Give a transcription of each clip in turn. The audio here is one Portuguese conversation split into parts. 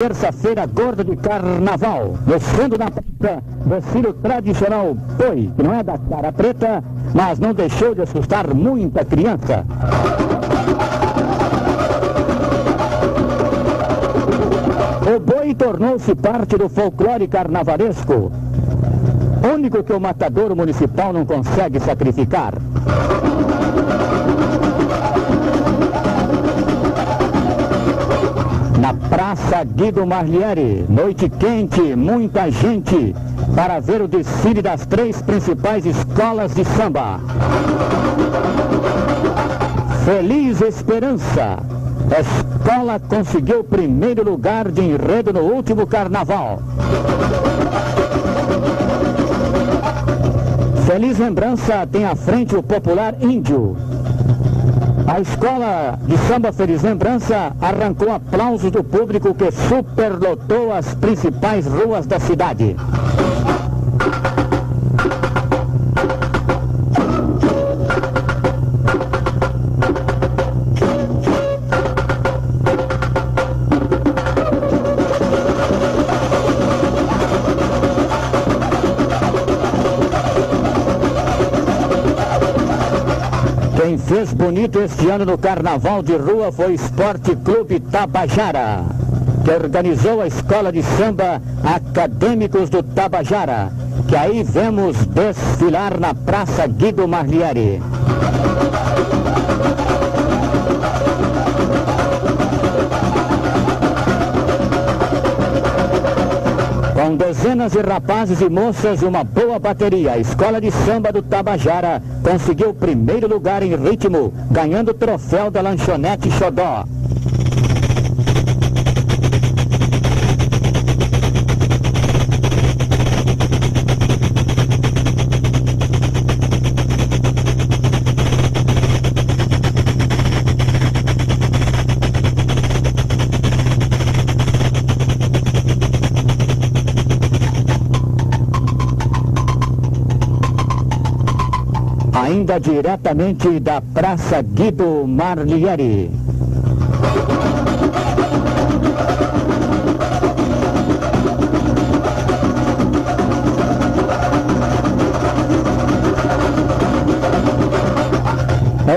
Terça-feira gorda de carnaval, no fundo da praça, desfile tradicional boi, que não é da cara preta, mas não deixou de assustar muita criança. O boi tornou-se parte do folclore carnavalesco, único que o matador municipal não consegue sacrificar. Na Praça Guido Marlieri, noite quente, muita gente para ver o desfile das três principais escolas de samba. Feliz Esperança. A escola conseguiu o primeiro lugar de enredo no último carnaval. Feliz Lembrança tem à frente o popular índio. A escola de samba Feliz Lembrança arrancou aplausos do público que superlotou as principais ruas da cidade. Fez bonito este ano no Carnaval de Rua foi o Esporte Clube Tabajara, que organizou a escola de samba Acadêmicos do Tabajara, que aí vemos desfilar na Praça Guido Marlieri. Com dezenas de rapazes e moças e uma boa bateria, a Escola de Samba do Tabajara conseguiu o primeiro lugar em ritmo, ganhando o troféu da lanchonete Xodó. Ainda diretamente da Praça Guido Marlieri.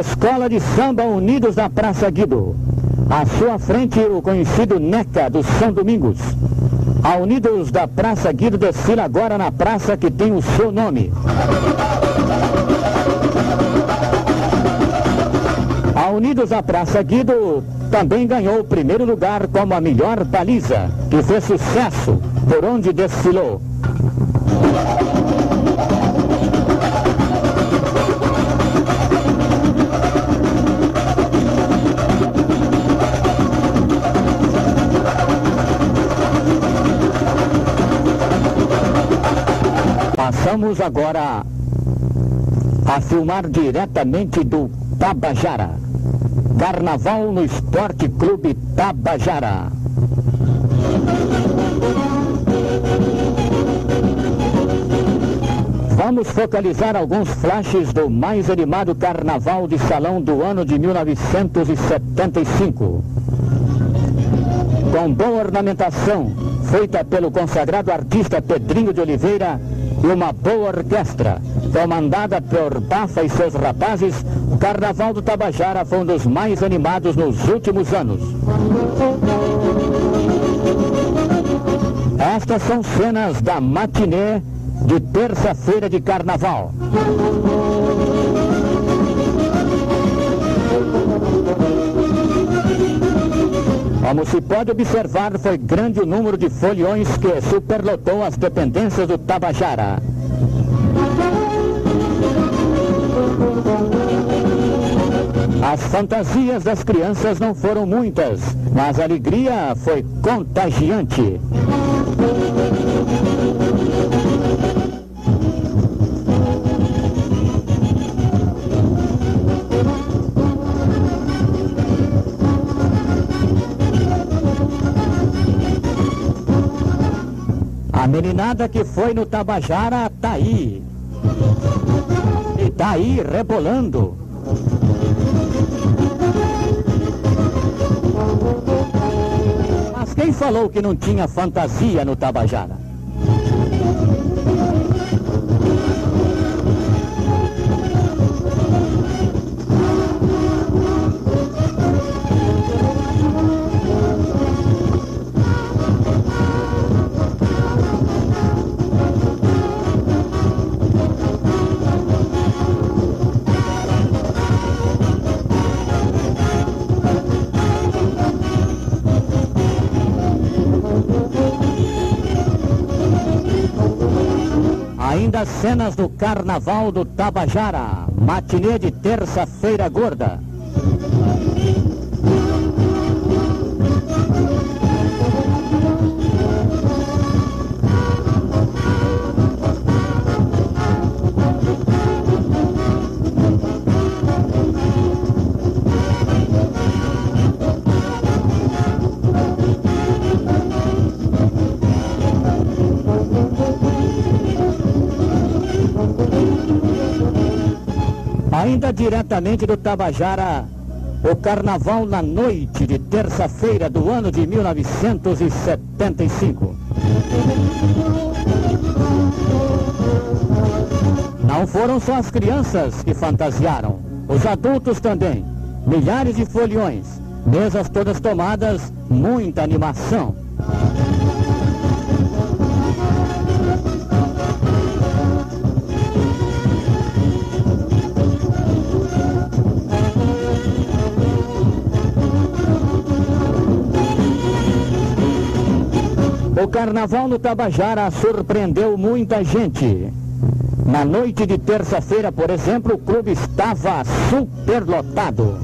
Escola de Samba Unidos da Praça Guido. À sua frente, o conhecido NECA do São Domingos. A Unidos da Praça Guido desfila agora na praça que tem o seu nome. A Unidos da Praça Guido também ganhou o primeiro lugar como a melhor baliza, que fez sucesso por onde desfilou. Passamos agora a filmar diretamente do Tabajara. Carnaval no Esporte Clube Tabajara. Vamos focalizar alguns flashes do mais animado carnaval de salão do ano de 1975. Com boa ornamentação, feita pelo consagrado artista Pedrinho de Oliveira e uma boa orquestra, comandada por Bafa e seus rapazes, o Carnaval do Tabajara foi um dos mais animados nos últimos anos. Estas são cenas da matinê de terça-feira de Carnaval. Como se pode observar, foi grande o número de foliões que superlotou as dependências do Tabajara. As fantasias das crianças não foram muitas, mas a alegria foi contagiante. A meninada que foi no Tabajara tá aí. E tá aí rebolando. Quem falou que não tinha fantasia no Tabajara? Ainda cenas do Carnaval do Tabajara, matinê de terça-feira gorda. Ainda diretamente do Tabajara, o carnaval na noite de terça-feira do ano de 1975. Não foram só as crianças que fantasiaram, os adultos também. Milhares de foliões, mesas todas tomadas, muita animação. O carnaval no Tabajara surpreendeu muita gente. Na noite de terça-feira, por exemplo, o clube estava superlotado.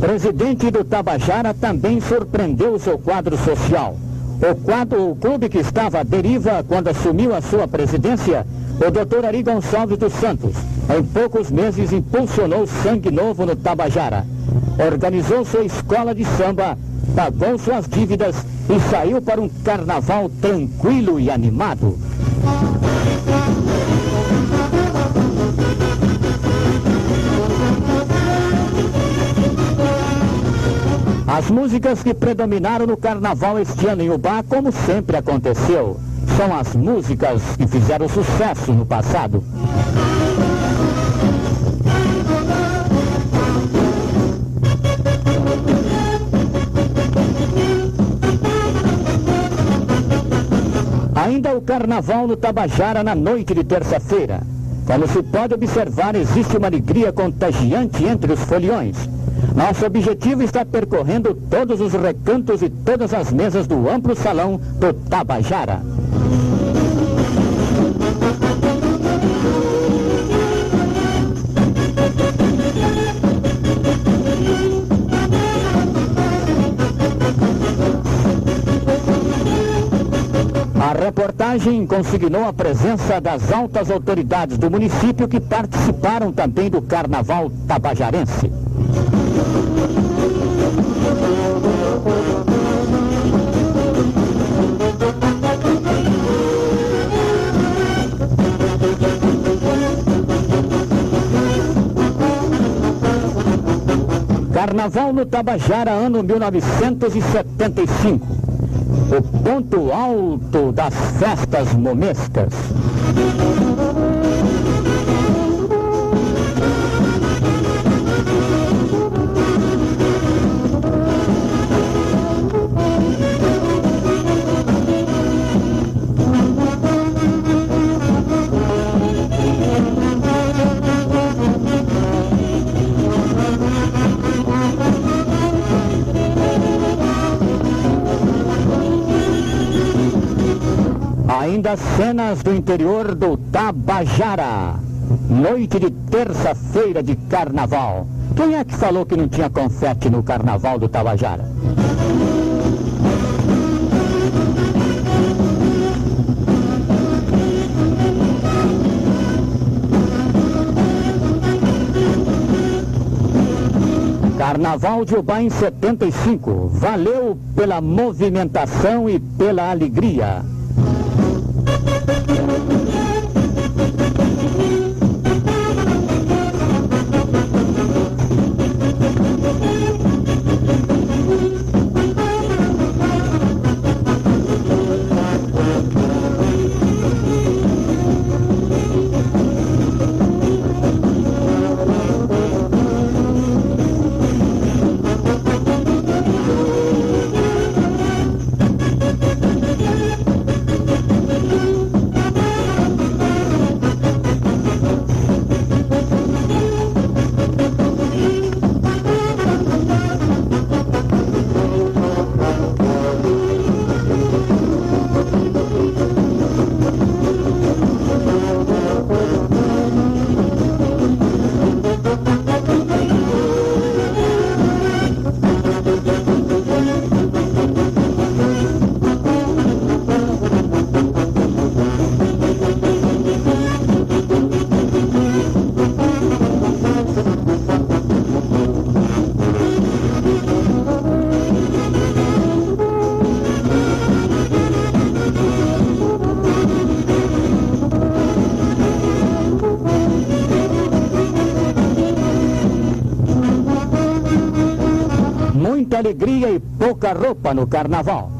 Presidente do Tabajara também surpreendeu seu quadro social. O, quadro, o clube que estava à deriva quando assumiu a sua presidência o doutor Ari Gonçalves dos Santos, em poucos meses, impulsionou sangue novo no Tabajara. Organizou sua escola de samba, pagou suas dívidas e saiu para um carnaval tranquilo e animado. As músicas que predominaram no carnaval este ano em Ubá, como sempre aconteceu, são as músicas que fizeram sucesso no passado. Ainda o carnaval no Tabajara na noite de terça-feira. Como se pode observar, existe uma alegria contagiante entre os foliões. Nosso objetivo está percorrendo todos os recantos e todas as mesas do amplo salão do Tabajara. Reportagem consignou a presença das altas autoridades do município que participaram também do carnaval tabajarense. Carnaval no Tabajara, ano 1975. O ponto alto das festas momescas. Ainda cenas do interior do Tabajara. Noite de terça-feira de carnaval. Quem é que falou que não tinha confete no carnaval do Tabajara? Carnaval de Ubá em 75. Valeu pela movimentação e pela alegria. Muita alegria e pouca roupa no carnaval.